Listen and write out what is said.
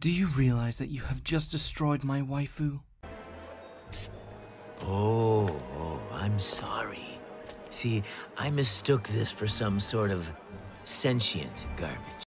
Do you realize that you have just destroyed my waifu? Oh, oh, I'm sorry. See, I mistook this for some sort of sentient garbage.